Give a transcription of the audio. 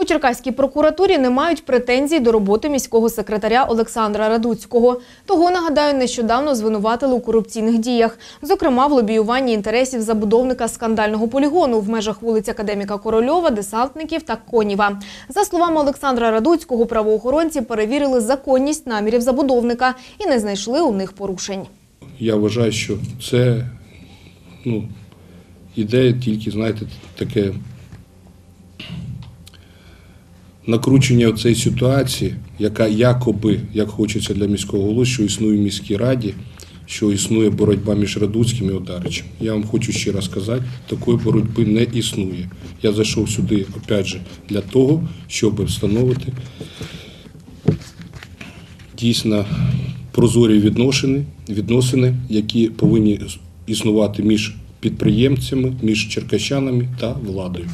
У Черкаській прокуратурі не мають претензій до роботи міського секретаря Олександра Радуцького. Того, нагадаю, нещодавно звинуватили у корупційних діях, зокрема в лобіюванні інтересів забудовника скандального полігону в межах вулиць Академіка Корольова, десантників та Коніва. За словами Олександра Радуцького, правоохоронці перевірили законність намірів забудовника і не знайшли у них порушень. Я вважаю, що це ну, ідея тільки, знаєте, таке накручення цієї ситуації, яка якоби, як хочеться для міського голови, що існує в міській раді, що існує боротьба між Радуцьким і Одаричем. Я вам хочу ще раз сказати, такої боротьби не існує. Я зайшов сюди, опять же, для того, щоб встановити дійсно прозорі відносини, відносини, які повинні існувати між підприємцями, між черкащанами та владою.